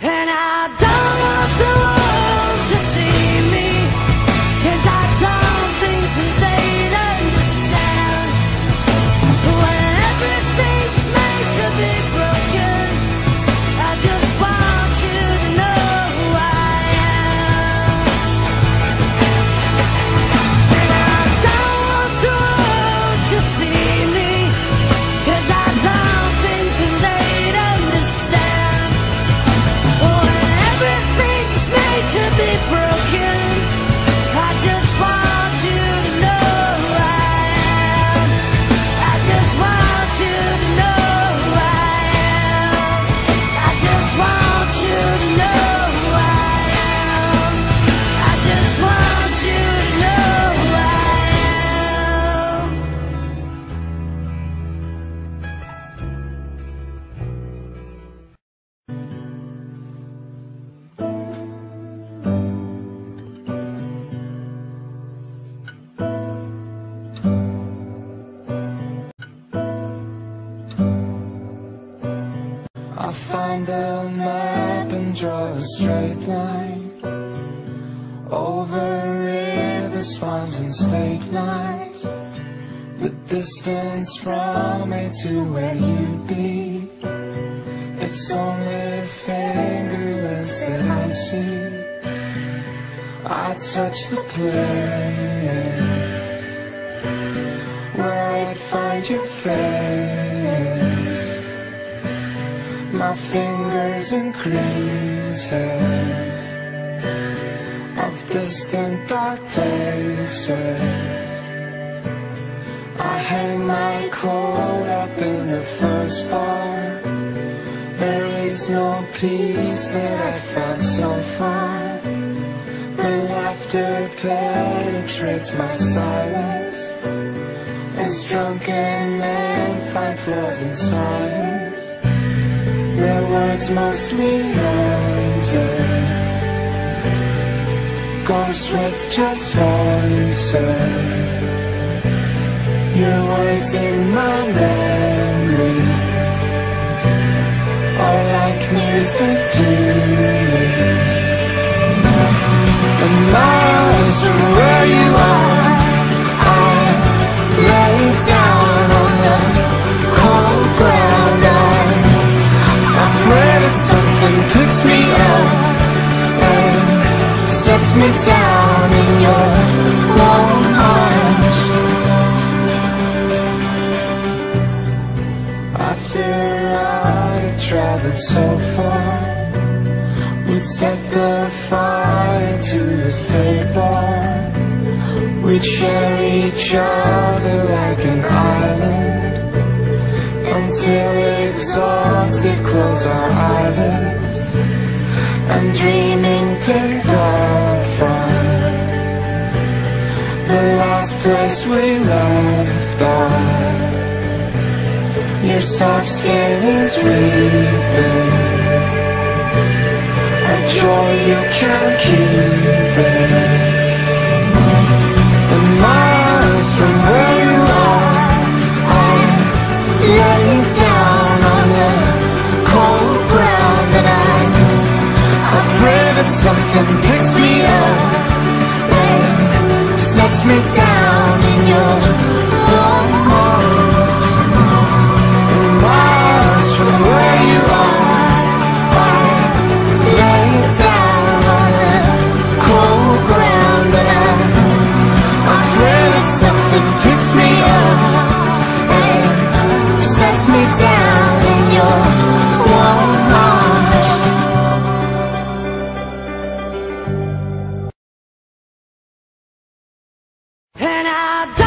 And I I find the map and draw a straight line over rivers, farms, and state lines. The distance from me to where you'd be, it's only fingerless that I see. I touch the place where I'd find your face. My fingers in creases of distant dark places. I hang my coat up in the first bar. There is no peace that I found so far. The laughter penetrates my silence. As drunken men find flaws in science. Their words mostly noises Ghosts with just voices Your words in my memory. Are like music to so far, we'd set the fire to the bar. We'd share each other like an island until exhausted close our eyelids and dreaming pick up from the last place we left off. Your soft skin is weeping, a joy you can't keep it. The miles from where you are, I'm laying down on the cold ground and I, I pray that something picks me up and sets me down in your And I